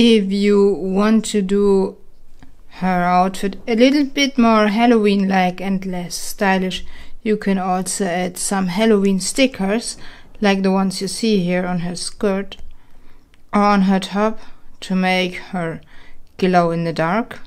If you want to do her outfit a little bit more Halloween like and less stylish, you can also add some Halloween stickers like the ones you see here on her skirt or on her top to make her glow in the dark.